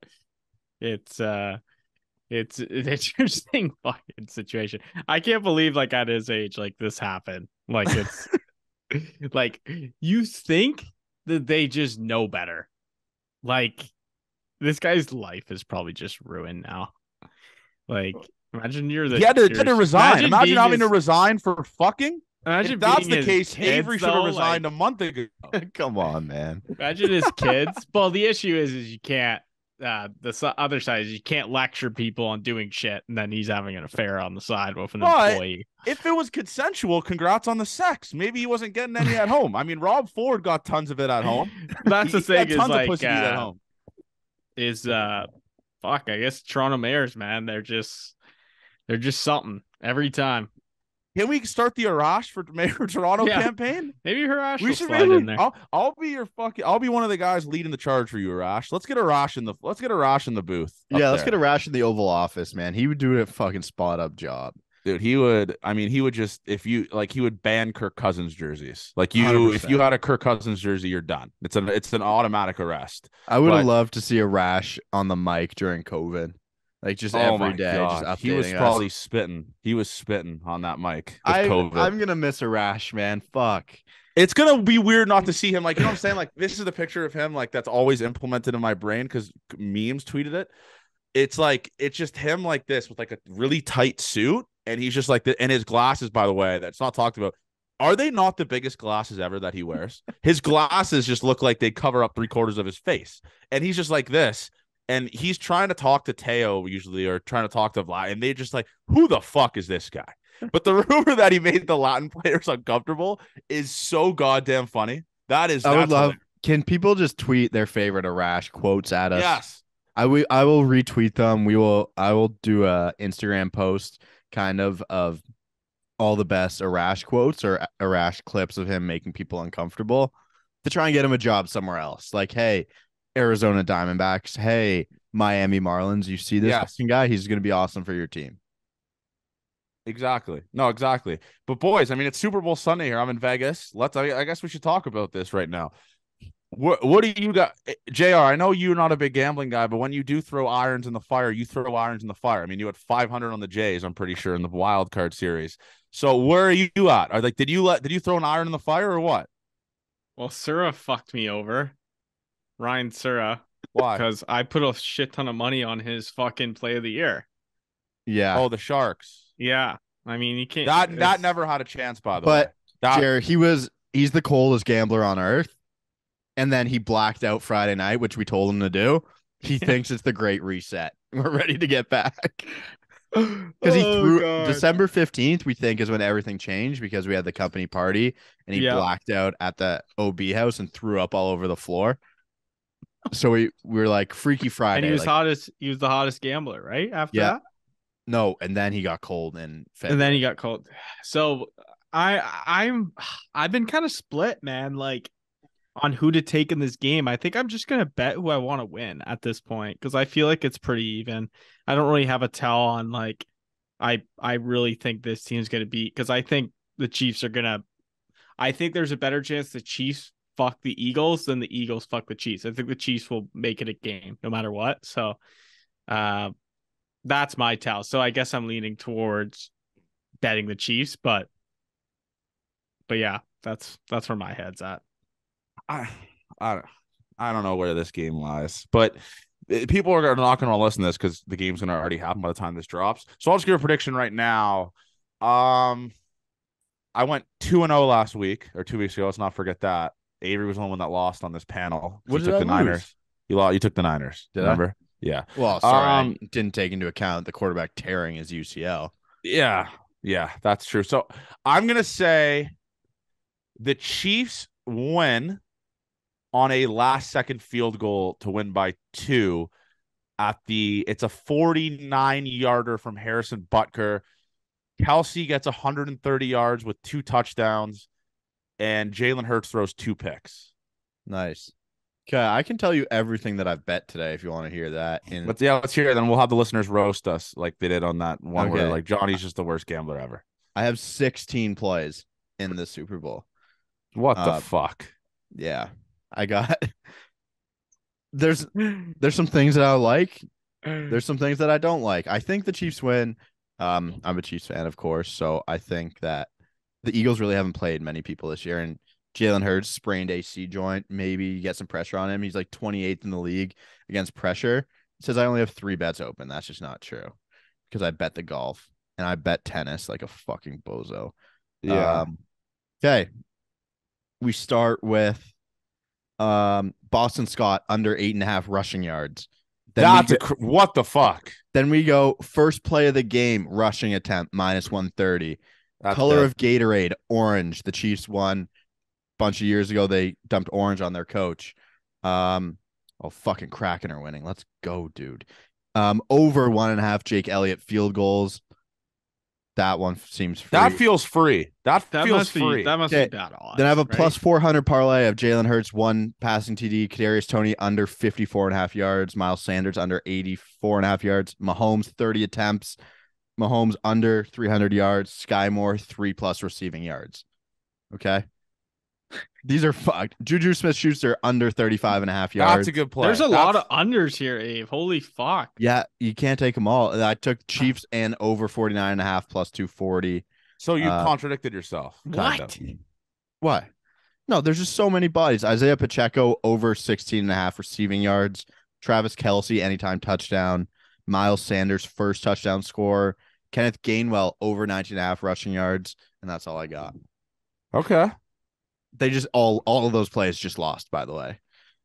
it's uh it's an interesting fucking situation. I can't believe like at his age like this happened. Like it's like you think that they just know better. Like this guy's life is probably just ruined now. Like imagine you're the he had to, had to resign. Imagine, being having to resign for fucking. Imagine if that's the case, Avery should have resigned like- a month ago. Come on, man. Imagine his kids. well, the issue is, is you can't. Uh, the other side is you can't lecture people on doing shit, and then he's having an affair on the side with an But- employee. if it was consensual, congrats on the sex. Maybe he wasn't getting any at home. I mean, Rob Ford got tons of it at home. That's the He- he had thing is tons of like pussy eat at uh, home. is uh, fuck. I guess Toronto mayors, man, they're just they're just something every time. Can we start the Arash for Mayor Toronto Yeah. campaign? Maybe Arash. We will should slide maybe. in there. I'll, I'll be your fucking. I'll be one of the guys leading the charge for you, Arash. Let's get Arash in the. Let's get Arash in the booth. up Yeah, let's there. get Arash in the Oval Office, man. He would do a fucking spot up job. dude. He would. I mean, he would just if you like, he would ban Kirk Cousins jerseys. Like you, if 100%. you had a Kirk Cousins jersey, you're done. It's an it's an automatic arrest. I would have But- loved to see Arash on the mic during COVID, like just oh every day. Just he was us. probably spitting. He was spitting on that mic. With I, COVID. I'm gonna miss Arash, man. Fuck. it's gonna be weird not to see him like you know what I'm saying like this is the picture of him like that's always implemented in my brain because memes tweeted it. It's like it's just him like this with like a really tight suit and he's just like the, and his glasses by the way that's not talked about. Are they not the biggest glasses ever that he wears? His glasses just look like they cover up three quarters of his face, and he's just like this. And he's trying to talk to Teo usually, or trying to talk to Vlad, and they just like, who the fuck is this guy? But the rumor that he made the Latin players uncomfortable is so goddamn funny. That is, I would love. hilarious. Can people just tweet their favorite Arash quotes at us? Yes, I will. I will retweet them. We will. I will do a Instagram post, kind of of all the best Arash quotes or Arash clips of him making people uncomfortable to try and get him a job somewhere else. Like, hey, Arizona Diamondbacks. Hey, Miami Marlins. You see this Yes. guy? He's gonna be awesome for your team. exactly. No, exactly. But boys, I mean, it's Super Bowl Sunday here. I'm in Vegas. Let's. I, I guess we should talk about this right now. What What do you got, Eh, Jr? I know you're not a big gambling guy, but when you do throw irons in the fire, you throw irons in the fire. I mean, you had 500 on the Jays. I'm pretty sure in the wild card series. So where are you at? Are like, did you let? Did you throw an iron in the fire or what? Well, Sura fucked me over, Ryan Sura, Why? because I put a shit ton of money on his fucking play of the year. Yeah, Oh, the Sharks. Yeah, I mean you can't. That that never had a chance, by the But, way. But Jared, he was. He's the coldest gambler on earth, and then he blacked out Friday night, which we told him to do. He thinks it's the great reset. We're ready to get back. Because he Oh, threw God. December 15th, we think, is when everything changed because we had the company party and he Yeah. blacked out at the OB house and threw up all over the floor. So we, we were like Freaky Friday. and he was like- hottest. He was the hottest gambler, right? After Yeah. that, no, and then he got cold February. and then he got cold. So I, I'm, I've been kind of split, man. Like on who to take in this game. I think I'm just gonna bet who I want to win at this point because I feel like it's pretty even. I don't really have a tell on like. I I really think this team's gonna beat because I think the Chiefs are gonna. I think there's a better chance the Chiefs fuck the Eagles then the Eagles fuck the Chiefs. I think the Chiefs will make it a game no matter what. So, uh, that's my tell. So I guess I'm leaning towards betting the Chiefs, but but yeah, that's that's where my head's at. I, I, don't- I don't know where this game lies, but people are not going to listen to this because the game's going to already happen by the time this drops. So I'll just give a prediction right now. Um, I went two and zero last week or two weeks ago. Let's not forget that Avery was the only one that lost on this panel. What you took I the Niners. You lost. You took the Niners. Did I? remember? Yeah. well, sorry, Um, I didn't take into account the quarterback tearing his UCL. Yeah, yeah, that's true. So I'm gonna say the Chiefs win on a last second field goal to win by two at the it's a 49 yarder from Harrison Butker. Kelce gets 130 yards with two touchdowns, and Jalen Hurts throws two picks. Nice. Okay, I can tell you everything that I've bet today if you want to hear that. Let's yeah, let's hear it. Then we'll have the listeners roast us like they did on that one where like Johnny's just the worst gambler ever. I have 16 plays in the Super Bowl. What the Uh, fuck? Yeah, I got. There's there's some things that I like. There's some things that I don't like. I think the Chiefs win. Um, I'm a Chiefs fan, of course, so I think that the Eagles really haven't played many people this year, and Jalen Hurts sprained AC joint. Maybe you get some pressure on him. He's like 28th in the league against pressure. It says I only have three bets open. That's just not true because I bet the golf and I bet tennis like a fucking bozo. Um, okay. We start with um Boston Scott under eight and a half rushing yards. Then That's a go, what the fuck? then we go first play of the game, rushing attempt minus 130. That's Color dead. of Gatorade, orange. The Chiefs won a bunch of years ago. They dumped orange on their coach. Um, oh fucking Kraken are winning. Let's go, dude. Um, over one and a half Jake Elliott field goals. That one seems free. that feels free. That, That feels must free. be that must Okay, be bad odds. Then I have a right? plus 400 parlay of Jalen Hurts, one passing TD, Kadarius Toney under 54 and a half yards, Miles Sanders under 84 and a half yards, Mahomes 30 attempts, Mahomes under 300 yards, Sky Moore three plus receiving yards. Okay. These are fucked. Juju Smith Schuster under 35 and a half yards. That's a good play. There's a lot of unders here, Abe. Holy fuck. yeah, you can't take them all. I took Chiefs and over 49 and a half plus 240. So you uh, contradicted yourself. Kind What? of. Why? No, there's just so many bodies. Isaiah Pacheco over 16 and a half receiving yards. Travis Kelce, anytime touchdown. Miles Sanders, first touchdown score. Kenneth Gainwell, over 19 and a half rushing yards. And that's all I got. Okay. They just all all of those plays just lost, by the way.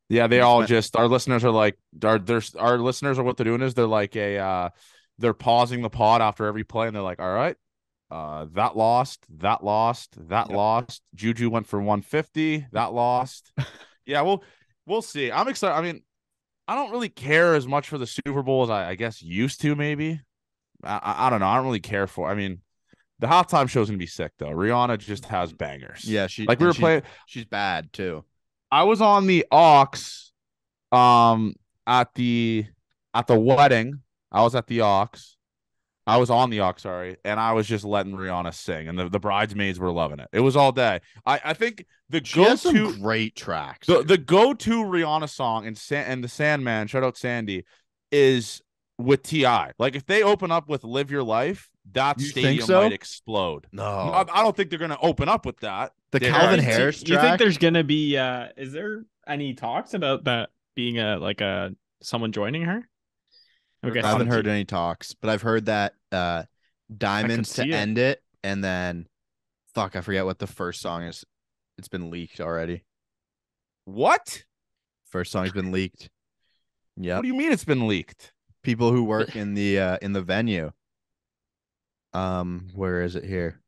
Yeah, they all just our listeners are like our there's our listeners are what they're doing is they're like a uh they're pausing the pod after every play and they're like, all right, uh that lost, that lost, that Yep. lost. Juju went for 150, that lost. yeah, well, we'll we'll see. I'm excited. I mean, I don't really care as much for the Super Bowl as I, I guess used to, maybe. I, I don't know. I don't really care for I mean the halftime show's gonna be sick though. Rihanna just has bangers. Yeah, she like we were she's- playing She's bad too. I was on the aux um at the at the wedding. I was at the aux. I was on the aux, sorry, and I was just letting Rihanna sing, and the, the bridesmaids were loving it. It was all day. I, I think the She some go-to great tracks. the, the go-to Rihanna song and San, and the Sandman, shout out Sandy, is with Ti. Like if they open up with "Live Your Life," that You think stadium so? might explode. no, I, I don't think they're gonna open up with that. the Yeah. Calvin Harris Do you think there's gonna be uh is there any talks about that being a like a someone joining her? Okay, I haven't heard any talks, but I've heard that uh diamonds to it. end it, and then fuck, I forget what the first song is. It's been leaked already. What? First song's been leaked. Yeah. What do you mean it's been leaked? People who work in the uh in the venue. Um, where is it here?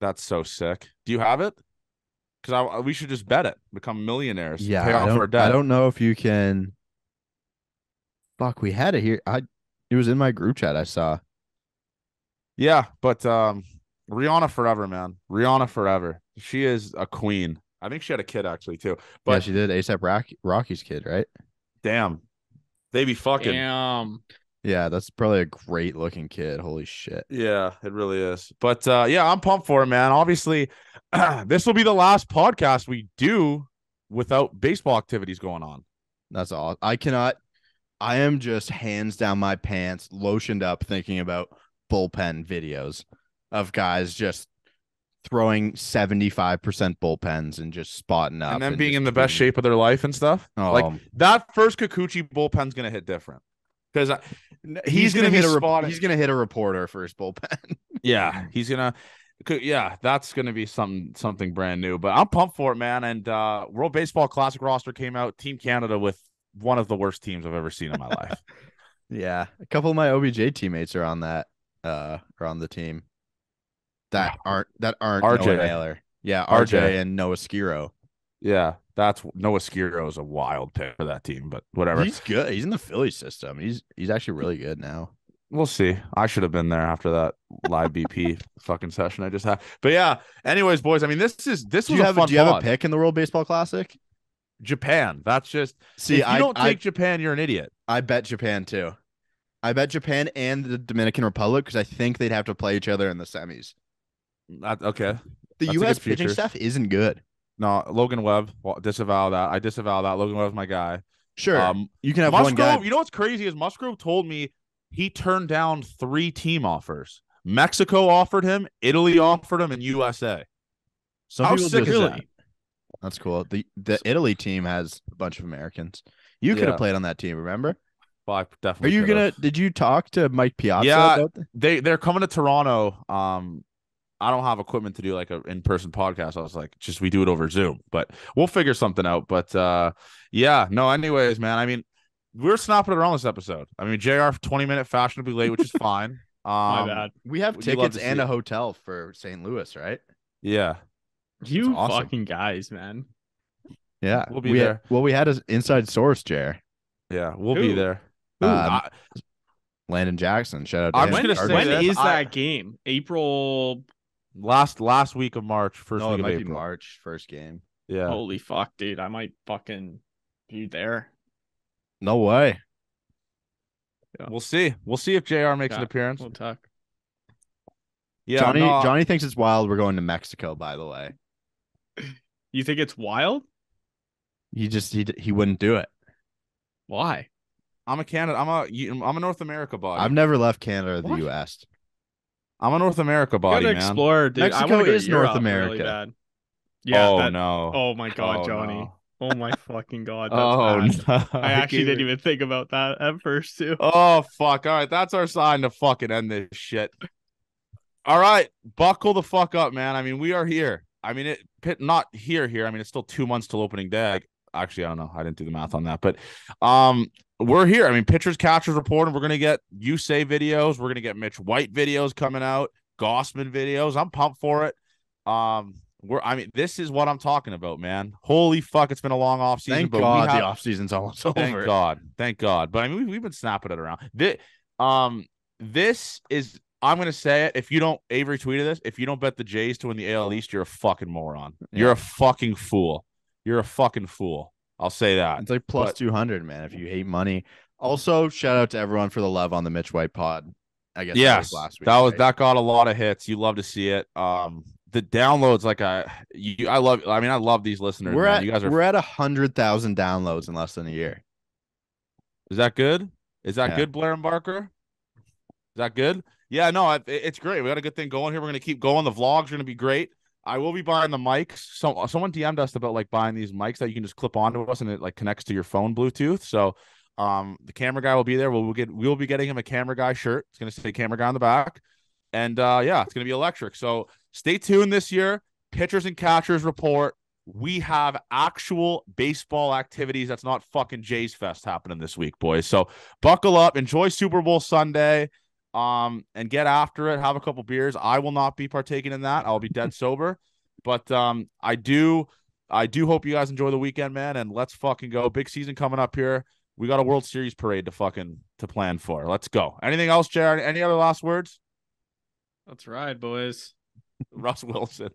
That's so sick. Do you have it? Because I we should just bet it, become millionaires. Yeah, pay I off don't, debt. I don't know if you can. Fuck, we had it here. I it was in my group chat. I saw. Yeah, but um, Rihanna forever, man. Rihanna forever. She is a queen. I think she had a kid actually too. But yeah, she did ASAP Rocky, Rocky's kid, right? Damn, they be fucking. Damn. Yeah, that's probably a great looking kid. Holy shit. Yeah, it really is. But uh yeah, I'm pumped for it, man. Obviously, this will be the last podcast we do without baseball activities going on. That's all. I cannot. I am just hands down my pants, lotioned up, thinking about bullpen videos of guys just throwing 75% bullpens and just spotting up and then being in the best shape of their life and stuff. Oh, Like that first Kikuchi bullpen's gonna hit different. Because he's, gonna, hit be a rep- spotting. he's gonna hit a reporter for his bullpen. Yeah, he's gonna. Yeah, that's gonna be something something brand new. But I'm pumped for it, man. And uh World Baseball Classic roster came out. Team Canada with one of the worst teams I've ever seen in my life. yeah, a couple of my OBJ teammates are on that. Uh, are on the team that aren't that aren't RJ. Noah Naylor. Yeah, RJ. RJ and Noah Skirrow. Yeah, that's Noah Skirrow is a wild pick for that team, but whatever. He's good. He's in the Philly system. He's he's actually really good now. We'll see. I should have been there after that live BP fucking session I just had. But yeah, anyways, boys. I mean, this is this Do was you a fun do you have a pick in the World Baseball Classic? Japan. That's just See, if you I don't I, take Japan, you're an idiot. I bet Japan too. I bet Japan and the Dominican Republic because I think they'd have to play each other in the semis. That- okay. The That's U.S. pitching staff isn't good. No, Logan Webb. Well, disavow that. I disavow that. Logan Webb's my guy. Sure, Um, you can have one guy. You know what's crazy is Musgrove told me he turned down three team offers. Mexico offered him, Italy offered him, and USA. Some How sick is that? That's cool. The the Italy team has a bunch of Americans. You could Yeah. have played on that team. Remember? Well, I definitely. Are you could've. gonna? Did you talk to Mike Piazza Yeah. about they they're coming to Toronto. Um, I don't have equipment to do like a in person podcast. I was like, just we do it over Zoom, but we'll figure something out. But uh, yeah, no. Anyways, man, I mean, we're snapping it around this episode. I mean, Jr. twenty minute fashionably late, which is fine. Um, My bad. We have Would you love tickets and see a hotel for St. Louis, right? Yeah, You awesome. fucking guys, man. Yeah, We'll be we had- there. well, we had an inside source, Jer. yeah, we'll be Who? there. Um, I- Landon Jackson. Shout out to I'm him. gonna say when this, is I- that game? April. Last last week of March, first no, week it of might be March first game. Yeah, Holy fuck, dude! I might fucking be there. No way. Yeah. we'll see. We'll see if Jr. makes an appearance. We'll talk. Yeah, Johnny no, Johnny thinks it's wild. We're going to Mexico. By the way, You think it's wild? he just he he wouldn't do it. Why? I'm a Canada. I'm a you- I'm a North America boy. I've never left Canada or the What? U.S. I'm a North America You body, gotta man. explore, dude. Mexico wanna go is North Europe really America. bad. Yeah. oh that- no. Oh my god, Oh, Johnny. no. Oh my fucking god. That's Oh bad. no. I actually didn't even think about that at first too. Oh fuck! All right, that's our sign to fucking end this shit. All right, buckle the fuck up, man. I mean, we are here. I mean, it pit not here here. I mean, it's still two months till opening day. Actually, I don't know. I didn't do the math on that, but um, we're here. I mean, pitchers, catchers reporting. We're gonna get Yusei videos. We're gonna get Mitch White videos coming out. Gausman videos. I'm pumped for it. Um, we're. I mean, this is what I'm talking about, man. Holy fuck! It's been a long off season. Thank but God have- the off season's almost Thank over. Thank God. Thank God. But I mean, we, we've been snapping it around. This, um, this is. I'm gonna say it. If you don't, Avery tweeted this. If you don't bet the Jays to win the AL East, you're a fucking moron. You're a fucking fool. You're a fucking fool. I'll say that. It's like plus But- two hundred, man. If you hate money. Also, shout out to everyone for the love on the Mitch White pod. I guess that Yes, was last week. that was right? that got a lot of hits. You love to see it. Um, the downloads, like I, you, I love. I mean, I love these listeners. We're man. at you guys are. we're at a hundred thousand downloads in less than a year. Is that good? Is that Yeah. good, Blair and Barker? Is that good? Yeah, no, it, it's great. We got a good thing going here. We're gonna keep going. The vlogs are gonna be great. I will be buying the mics. So someone DM'd us about like buying these mics that you can just clip onto us and it like connects to your phone Bluetooth. So um the camera guy will be there. We'll, we'll get we'll be getting him a camera guy shirt. It's gonna say camera guy on the back. And uh yeah, it's gonna be electric. So stay tuned this year. Pitchers and catchers report we have actual baseball activities. That's not fucking Jays Fest happening this week, boys. So buckle up, enjoy Super Bowl Sunday, um, and get after it. Have a couple beers. I will not be partaking in that. I'll be dead sober. But um, I do, I do hope you guys enjoy the weekend, man. And let's fucking go. Big season coming up here. We got a World Series parade to fucking to plan for. Let's go. Anything else, Jared? Any other last words? Let's ride, boys. Russ Wilson.